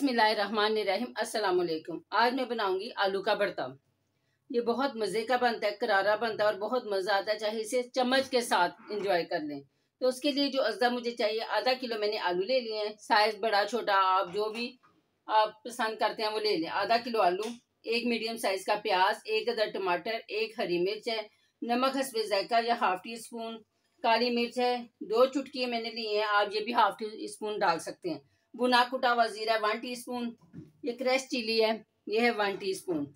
बिस्मिल्लाहिर्रहमानिर्रहीम अस्सलाम वालेकुम आज मैं बनाऊँगी आलू का भरता। ये बहुत मज़े का बनता है, करारा बनता है और बहुत मज़ा आता है, चाहे इसे चम्मच के साथ इंजॉय कर लें। तो उसके लिए जो अज्जा मुझे चाहिए, आधा किलो मैंने आलू ले लिए हैं। साइज़ बड़ा, छोटा, आप जो भी आप पसंद करते हैं वो ले लें। आधा किलो आलू, एक मीडियम साइज़ का प्याज, एक अदर टमाटर, एक हरी मिर्च है, नमक हसबे जायका या हाफ़ टी स्पून काली मिर्च है। दो चुटकी मैंने लिए हैं, आप ये भी हाफ़ टी स्पून डाल सकते हैं। बुना कुटा हुआ जीरा वन टीस्पून ये क्रैश चिली है, ये है वन टीस्पून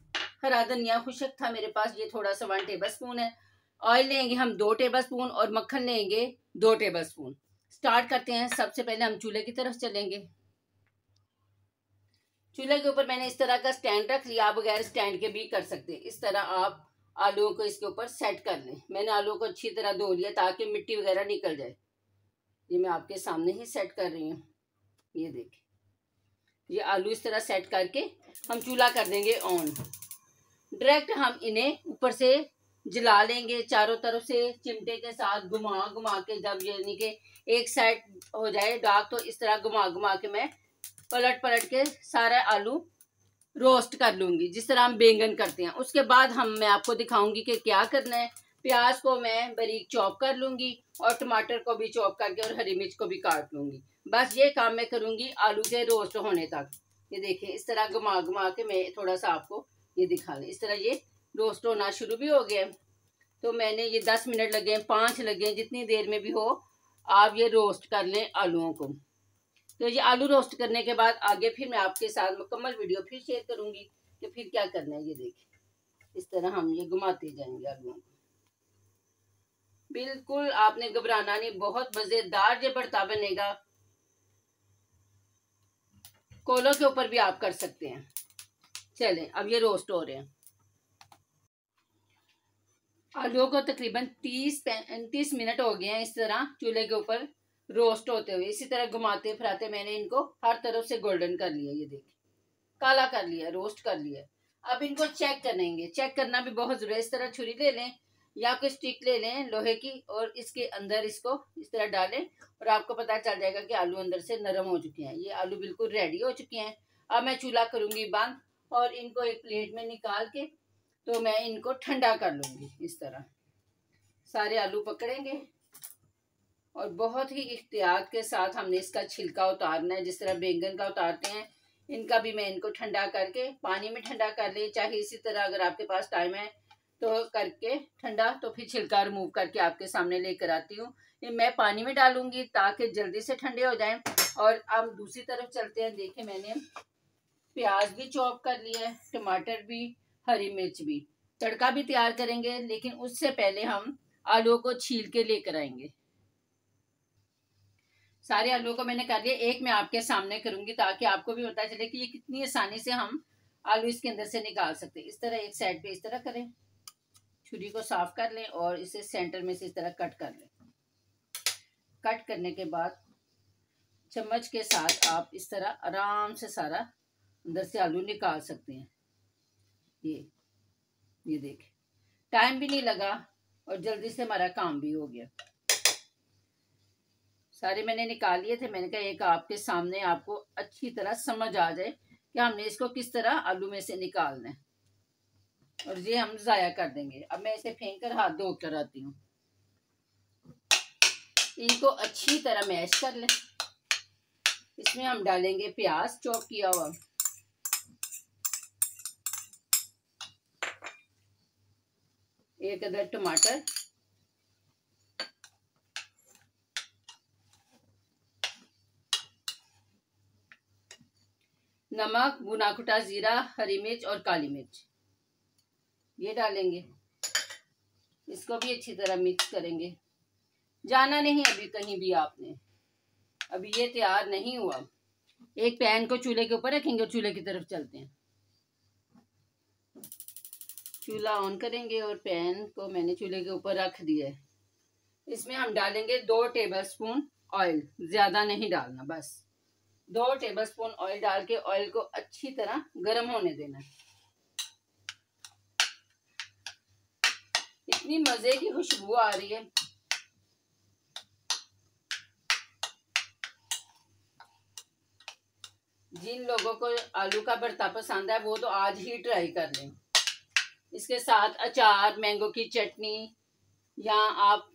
हरा धनिया खुशक था मेरे पास, ये थोड़ा सा वन टेबल स्पून है। ऑयल लेंगे हम दो टेबल स्पून और मक्खन लेंगे दो टेबल स्पून स्टार्ट करते हैं, सबसे पहले हम चूल्हे की तरफ़ चलेंगे। चूल्हे के ऊपर मैंने इस तरह का स्टैंड रख लिया, आप बगैर स्टैंड के भी कर सकते हैं। इस तरह आप आलूओं को इसके ऊपर सेट कर लें। मैंने आलू को अच्छी तरह धो लिया ताकि मिट्टी वगैरह निकल जाए। ये मैं आपके सामने ही सेट कर रही हूँ। ये देखिए ये आलू इस तरह सेट करके हम चूल्हा कर देंगे ऑन डायरेक्ट हम इन्हें ऊपर से जला लेंगे, चारों तरफ़ से चिमटे के साथ घुमा घुमा के जब यानी कि एक साइड हो जाए डार्क तो इस तरह घुमा घुमा के मैं पलट पलट के सारा आलू रोस्ट कर लूँगी, जिस तरह हम बैंगन करते हैं। उसके बाद हम, मैं आपको दिखाऊँगी कि क्या करना है। प्याज को मैं बारीक चॉप कर लूँगी और टमाटर को भी चॉप करके और हरी मिर्च को भी काट लूँगी। बस ये काम मैं करूँगी आलू के रोस्ट होने तक। ये देखें, इस तरह घुमा घुमा के मैं थोड़ा सा आपको ये दिखा लें इस तरह ये रोस्ट होना शुरू भी हो गया तो मैंने ये दस मिनट लगे हैं, पाँच लगे हैं, जितनी देर में भी हो, आप ये रोस्ट कर लें आलूओं को। तो ये आलू रोस्ट करने के बाद आगे फिर मैं आपके साथ मुकम्मल वीडियो फिर शेयर करूँगी कि फिर क्या करना है, ये देखें। इस तरह हम ये घुमाते जाएँगे आलूओं को। बिल्कुल आपने घबराना नहीं, बहुत मज़ेदार ये भरता बनेगा। कोलों के ऊपर भी आप कर सकते हैं। चलें, अब ये रोस्ट हो रहे हैं। आलूओं को तकरीबन तीस तीस मिनट हो गए हैं इस तरह चूल्हे के ऊपर रोस्ट होते हुए। इसी तरह घुमाते फिराते मैंने इनको हर तरफ़ से गोल्डन कर लिया, ये देखिए काला कर लिया, रोस्ट कर लिया। अब इनको चेक करेंगे। चेक करना भी बहुत ज़रूरी है। इस तरह छुरी ले लें या कोई स्टिक ले लें लोहे की और इसके अंदर इसको इस तरह डालें और आपको पता चल जाएगा कि आलू अंदर से नरम हो चुके हैं। ये आलू बिल्कुल रेडी हो चुके हैं। अब मैं चूल्हा करूँगी बंद और इनको एक प्लेट में निकाल के तो मैं इनको ठंडा कर लूँगी इस तरह। सारे आलू पकड़ेंगे और बहुत ही इख्तियात के साथ हमने इसका छिलका उतारना है। जिस तरह बैंगन का उतारते हैं, इनका भी मैं इनको ठंडा करके पानी में ठंडा कर ले। चाहे इसी तरह अगर आपके पास टाइम है तो करके, ठंडा तो फिर छिलका रिमूव करके आपके सामने लेकर आती हूँ। ये मैं पानी में डालूँगी ताकि जल्दी से ठंडे हो जाएँ। और अब दूसरी तरफ़ चलते हैं। देखें मैंने प्याज भी चॉप कर लिया है, टमाटर भी, हरी मिर्च भी। तड़का भी तैयार करेंगे, लेकिन उससे पहले हम आलू को छील के लेकर आएँगे। सारे आलू को मैंने कर लिया एक मैं आपके सामने करूँगी ताकि आपको भी पता चले कि ये कितनी आसानी से हम आलू इसके अंदर से निकाल सकते इस तरह एक साइड पे इस तरह करें। छुरी को साफ़ कर लें और इसे सेंटर में से इस तरह कट कर लें। कट करने के बाद चम्मच के साथ आप इस तरह आराम से सारा अंदर से आलू निकाल सकते हैं। ये ये देखें। टाइम भी नहीं लगा और जल्दी से हमारा काम भी हो गया। सारे मैंने निकाल लिए थे, मैंने कहा एक आपके सामने आपको अच्छी तरह समझ आ जाए कि हमने इसको किस तरह आलू में से निकालना है। और ये हम ज़ाया कर देंगे। अब मैं इसे फेंक कर हाथ धो कर आती हूँ। इनको अच्छी तरह मैश कर लें। इसमें हम डालेंगे प्याज चॉप किया हुआ। एक अदर टमाटर। नमक बुना कुटा जीरा, हरी मिर्च और काली मिर्च। ये डालेंगे। इसको भी अच्छी तरह मिक्स करेंगे। जाना नहीं अभी कहीं भी आपने। अभी ये तैयार नहीं हुआ। एक पैन को चूल्हे के ऊपर रखेंगे और चूल्हे की तरफ़ चलते हैं। चूल्हा ऑन करेंगे और पैन को मैंने चूल्हे के ऊपर रख दिया है। इसमें हम डालेंगे दो टेबल स्पून ऑयल ज़्यादा नहीं डालना, बस। दो टेबल स्पून ऑयल डाल के ऑयल को अच्छी तरह गर्म होने देना है। इतनी मज़े की खुशबू आ रही है। जिन लोगों को आलू का भरता पसंद है, वो तो आज ही ट्राई कर लें। इसके साथ अचार मैंगो की चटनी, या आप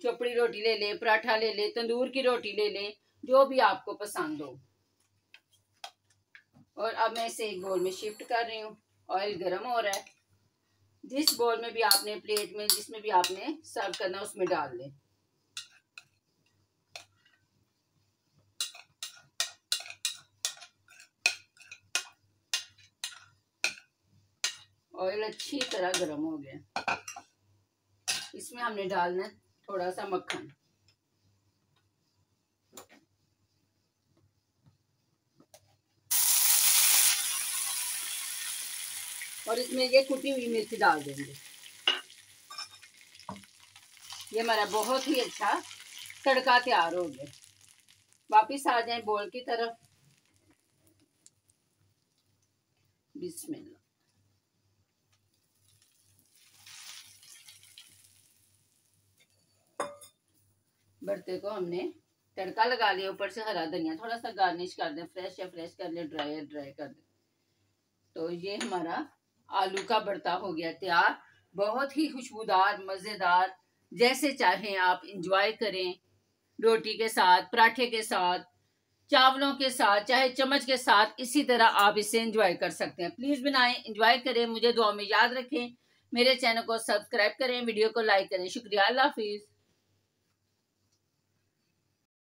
चोपड़ी रोटी ले लें, पराठा ले लें, तंदूर की रोटी ले लें, जो भी आपको पसंद हो। और अब मैं इसे एक बोल में शिफ्ट कर रही हूँ। ऑयल गर्म हो रहा है। जिस बॉल में भी आपने प्लेट में, जिसमें भी आपने सर्व करना उसमें डाल दें। ऑयल अच्छी तरह गर्म हो गया। इसमें हमने डालना है थोड़ा सा मक्खन। और इसमें ये कुटी हुई मिर्च डाल देंगे। ये हमारा बहुत ही अच्छा तड़का तैयार हो गया। वापिस आ जाए बोल की तरफ़। बिस्मिल्लाह। बर्ते को हमने तड़का लगा लिया, ऊपर से हरा धनिया थोड़ा सा गार्निश कर दें, फ्रेश या फ्रेश कर लें, ड्राई या ड्राई कर दें। तो ये हमारा आलू का बर्ता हो गया तैयार। बहुत ही खुशबूदार, मज़ेदार, जैसे चाहें आप इंजॉय करें। रोटी के साथ, पराठे के साथ, चावलों के साथ, चाहे चम्मच के साथ, इसी तरह आप इसे इंजॉय कर सकते हैं। प्लीज़ बनाएँ इंजॉय करें, मुझे दुआ में याद रखें। मेरे चैनल को सब्सक्राइब करें वीडियो को लाइक करें। शुक्रिया, अल्लाह हाफिज़।